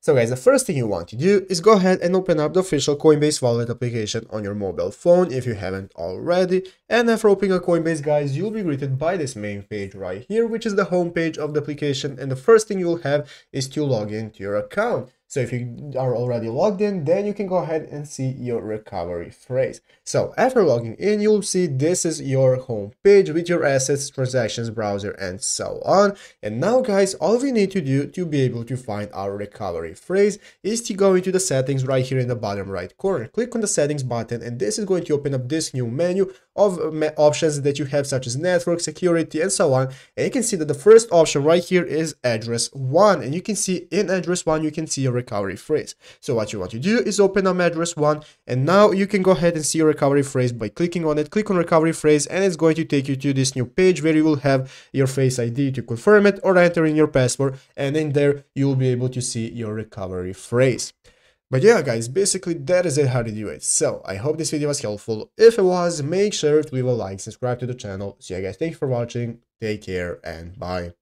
So guys, the first thing you want to do is go ahead and open up the official Coinbase wallet application on your mobile phone if you haven't already. And after opening a Coinbase guys, you'll be greeted by this main page right here, which is the home page of the application. And the first thing you'll have is to log into your account. So if you are already logged in, then you can go ahead and see your recovery phrase. So after logging in, you'll see this is your home page with your assets, transactions, browser, and so on. And now guys, all we need to do to be able to find our recovery phrase is to go into the settings right here in the bottom right corner. Click on the settings button and this is going to open up this new menu of options that you have such as network, security, and so on. And you can see that the first option right here is address one. And you can see in address one, you can see your recovery phrase. So what you want to do is open up address one and now you can go ahead and see your recovery phrase by clicking on it. Click on recovery phrase and it's going to take you to this new page where you will have your face ID to confirm it or enter in your password and in there you will be able to see your recovery phrase. But yeah guys, basically that is it how to do it. So I hope this video was helpful. If it was, make sure to leave a like, subscribe to the channel. So yeah guys, thank you for watching, take care and bye.